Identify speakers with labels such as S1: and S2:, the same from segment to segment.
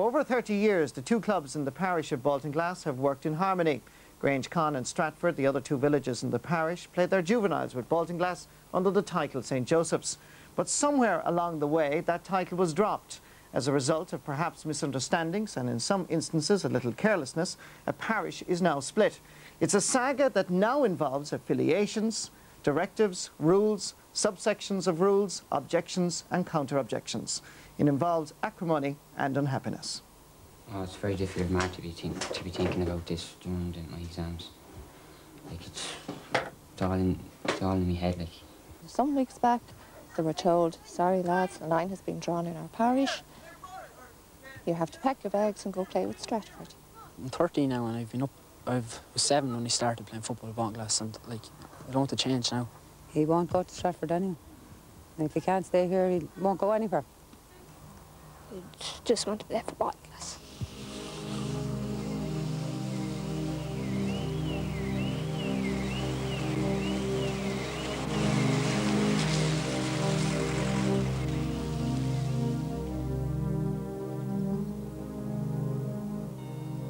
S1: For over 30 years, the two clubs in the parish of Baltinglass have worked in harmony. Grangecon and Stratford, the other two villages in the parish, played their juveniles with Baltinglass under the title St Joseph's. But somewhere along the way, that title was dropped. As a result of perhaps misunderstandings and in some instances a little carelessness, a parish is now split. It's a saga that now involves affiliations, directives, rules, subsections of rules, objections and counter-objections. It involves acrimony and unhappiness.
S2: Oh, it's very difficult, Mark, to be, think, to be thinking about this during my exams. Like, it's, it's, all in, it's all in my head, like.
S3: Some weeks back, they were told, sorry lads, a line has been drawn in our parish. You have to pack your bags and go play with Stratford.
S4: I'm 13 now and I've been up, I was seven when I started playing football at Baltinglass and like, I don't want to change now.
S5: He won't go to Stratford anyway. And if he can't stay here, he won't go anywhere.
S3: Just play for Baltinglass.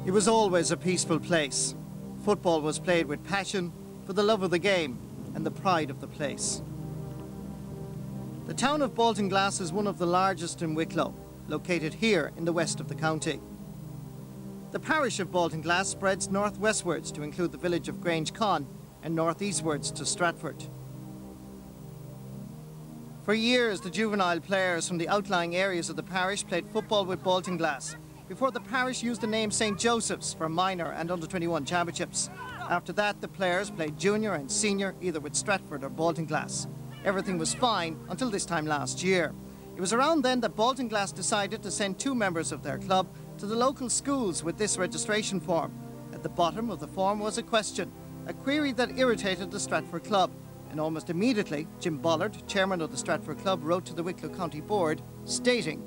S1: It was always a peaceful place. Football was played with passion, for the love of the game, and the pride of the place. The town of Baltinglass is one of the largest in Wicklow, located here in the west of the county. The parish of Baltinglass spreads northwestwards to include the village of Grangecon and northeastwards to Stratford. For years, the juvenile players from the outlying areas of the parish played football with Baltinglass, before the parish used the name St Joseph's for minor and under-21 championships. After that, the players played junior and senior either with Stratford or Baltinglass. Everything was fine until this time last year. It was around then that Baltinglass decided to send two members of their club to the local schools with this registration form. At the bottom of the form was a question, a query that irritated the Stratford club. And almost immediately, Jim Bollard, chairman of the Stratford club, wrote to the Wicklow County Board, stating,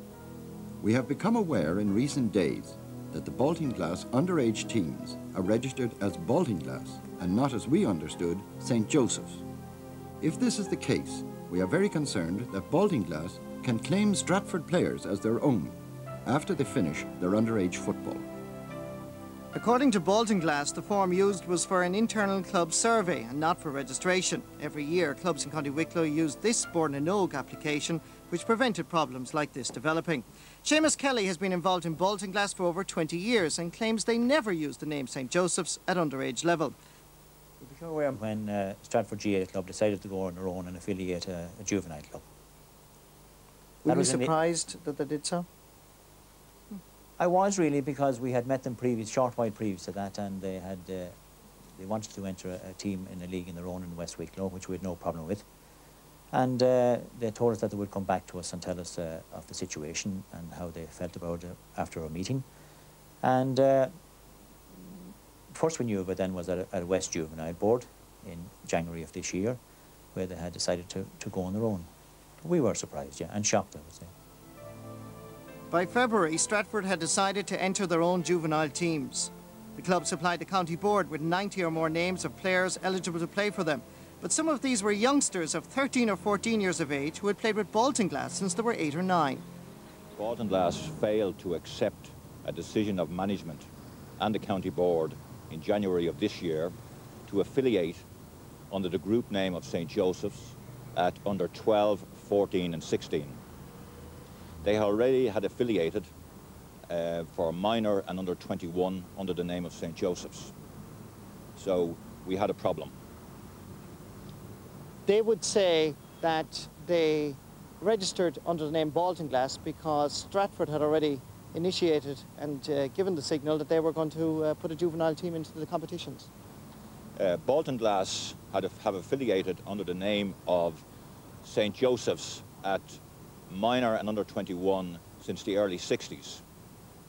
S6: We have become aware in recent days that the Baltinglass underage teams are registered as Baltinglass and not as we understood, St. Joseph's. If this is the case, we are very concerned that Baltinglass can claim Stratford players as their own after they finish their underage football.
S1: According to Baltinglass, the form used was for an internal club survey and not for registration. Every year, clubs in County Wicklow used this Bord na nÓg application, which prevented problems like this developing. Seamus Kelly has been involved in Baltinglass for over 20 years and claims they never used the name St Joseph's at underage level.
S7: You became aware when uh, Stratford GAA Club decided to go on their own and affiliate a, a juvenile club.
S1: Were you surprised that they did so?
S7: I was really because we had met them previous, short while previous to that, and they had uh, they wanted to enter a, a team in a league in their own in West Wicklow, which we had no problem with. And uh, they told us that they would come back to us and tell us uh, of the situation and how they felt about it after our meeting. And uh, first we knew of it then was at a, at a West Juvenile Board in January of this year, where they had decided to, to go on their own. We were surprised, yeah, and shocked, I would say.
S1: By February, Stratford had decided to enter their own juvenile teams. The club supplied the county board with 90 or more names of players eligible to play for them. But some of these were youngsters of 13 or 14 years of age who had played with Baltinglass since they were 8 or 9.
S8: Baltinglass failed to accept a decision of management and the county board in January of this year to affiliate under the group name of St. Joseph's at under 12, 14 and 16. They already had affiliated uh, for minor and under 21 under the name of St. Joseph's. So we had a problem.
S1: They would say that they registered under the name Baltinglass because Stratford had already initiated and uh, given the signal that they were going to uh, put a juvenile team into the competitions.
S8: Uh, Baltinglass had have affiliated under the name of St. Joseph's at minor and under 21 since the early 60s.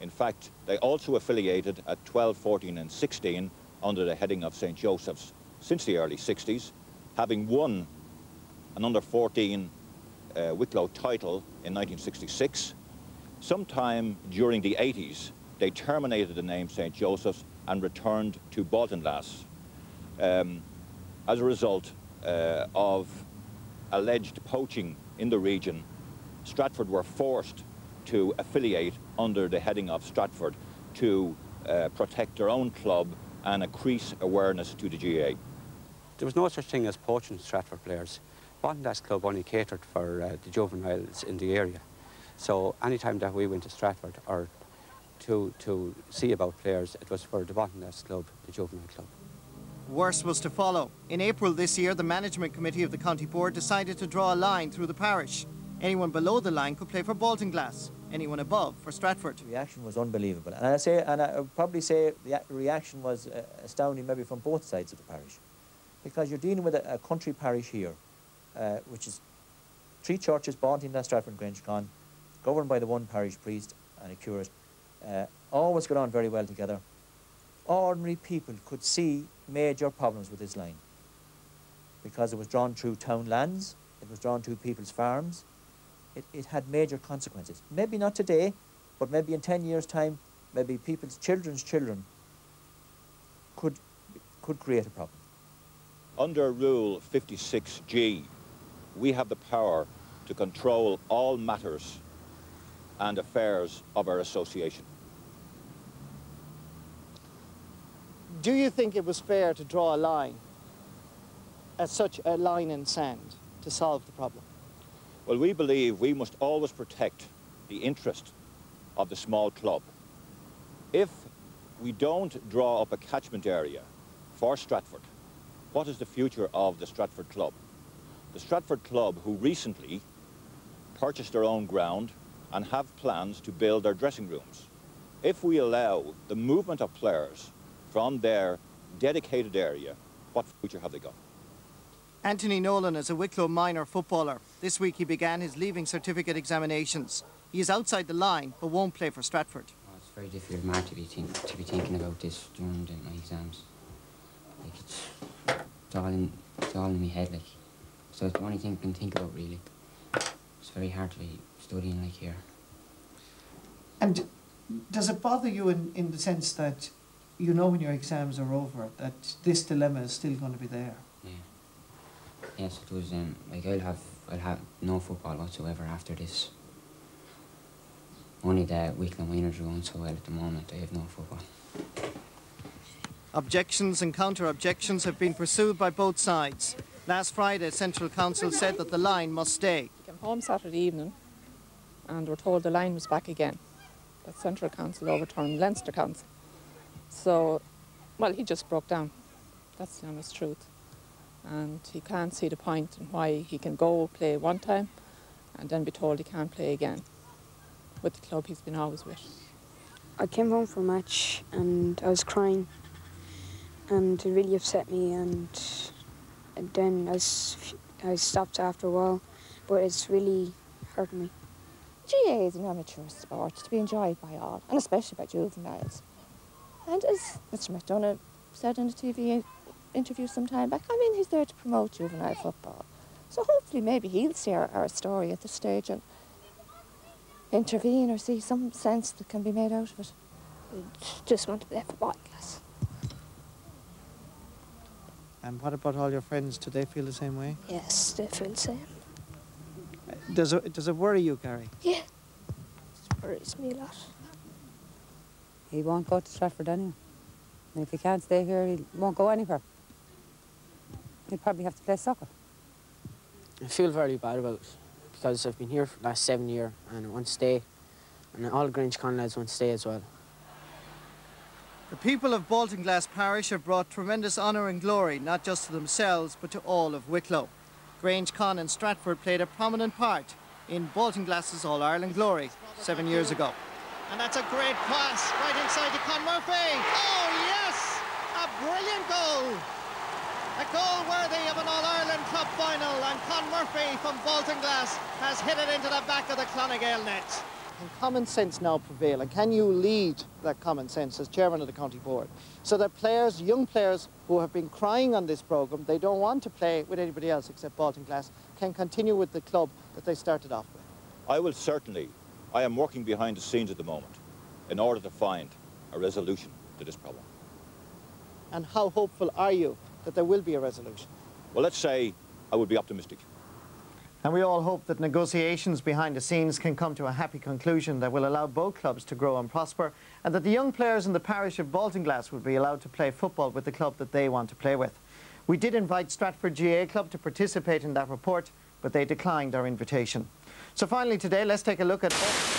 S8: In fact, they also affiliated at 12, 14 and 16 under the heading of St. Joseph's since the early 60s, having won an under 14 uh, Wicklow title in 1966. Sometime during the 80s, they terminated the name St. Joseph's and returned to Baltinglass. Um, as a result uh, of alleged poaching in the region, Stratford were forced to affiliate under the heading of Stratford to uh, protect their own club and increase awareness to the GAA.
S9: There was no such thing as poaching Stratford players. Baltinglass Club only catered for uh, the juveniles in the area. So anytime that we went to Stratford or to, to see about players, it was for the Baltinglass Club, the juvenile club.
S1: Worse was to follow. In April this year, the management committee of the county board decided to draw a line through the parish. Anyone below the line could play for Baltinglass, anyone above for Stratford.
S7: The reaction was unbelievable. And I say, and I would probably say the reaction was uh, astounding maybe from both sides of the parish. Because you're dealing with a, a country parish here, uh, which is three churches, Baltinglass, Stratford, and Grange governed by the one parish priest and a curate, uh, always got on very well together. Ordinary people could see major problems with this line because it was drawn through town lands, it was drawn through people's farms. It, it had major consequences. Maybe not today, but maybe in 10 years' time, maybe people's children's children could, could create a problem.
S8: Under Rule 56G, we have the power to control all matters and affairs of our association.
S1: Do you think it was fair to draw a line, as such a line in sand, to solve the problem?
S8: Well, we believe we must always protect the interest of the small club. If we don't draw up a catchment area for Stratford, what is the future of the Stratford Club? The Stratford Club, who recently purchased their own ground and have plans to build their dressing rooms. If we allow the movement of players from their dedicated area, what future have they got?
S1: Anthony Nolan is a Wicklow minor footballer. This week he began his leaving certificate examinations. He is outside the line but won't play for Stratford.
S2: Well, it's very difficult, Mark, to be, think, to be thinking about this during the, my exams. Like, it's, it's, all in, it's all in my head, like. So it's the only thing I can think about, really. It's very hard to be studying, like, here.
S1: And does it bother you in, in the sense that you know when your exams are over that this dilemma is still going to be there.
S2: Yeah. Yes, it was. Um, like I'll have, I'll have no football whatsoever after this. Only the Wicklow minors are going so well at the moment. I have no football.
S1: Objections and counter-objections have been pursued by both sides. Last Friday, Central Council said that the line must stay.
S3: We came home Saturday evening and were told the line was back again. That Central Council overturned Leinster Council. So, well, he just broke down. That's the honest truth. And he can't see the point in why he can go play one time and then be told he can't play again with the club he's been always with.
S10: I came home from a match and I was crying and it really upset me and, and then I, I stopped after a while but it's really hurt me.
S3: GAA is an amateur sport to be enjoyed by all and especially by juveniles. And as Mr McDonagh said in a TV interview some time back, I mean, he's there to promote juvenile football. So hopefully maybe he'll see our, our story at this stage and intervene or see some sense that can be made out of it.
S10: I just want to play football class.
S1: And what about all your friends? Do they feel the same way?
S10: Yes, they feel the same.
S1: Does it, does it worry you, Gary?
S10: Yeah. It worries me a lot.
S5: He won't go to Stratford anyway. And if he can't stay here, he won't go anywhere. He'll probably have to play soccer.
S4: I feel very bad about it because I've been here for the last seven years and I want to stay. And all Grangecon lads want to stay as well.
S1: The people of Baltinglass Parish have brought tremendous honour and glory, not just to themselves, but to all of Wicklow. Grangecon and Stratford played a prominent part in Baltinglass's All-Ireland glory seven years ago. And that's a great pass right inside to Con Murphy. Oh, yes! A brilliant goal. A goal worthy of an All-Ireland Cup final. And Con Murphy from Baltinglass has hit it into the back of the Clann na nGael net. Can common sense now prevail? And can you lead that common sense as chairman of the county board? So that players, young players who have been crying on this programme, they don't want to play with anybody else except Baltinglass, can continue with the club that they started off with?
S8: I will certainly I am working behind the scenes at the moment in order to find a resolution to this problem.
S1: And how hopeful are you that there will be a resolution?
S8: Well, let's say I would be optimistic.
S1: And we all hope that negotiations behind the scenes can come to a happy conclusion that will allow both clubs to grow and prosper, and that the young players in the parish of Baltinglass will be allowed to play football with the club that they want to play with. We did invite Stratford GAA Club to participate in that report, but they declined our invitation. So finally today, let's take a look at...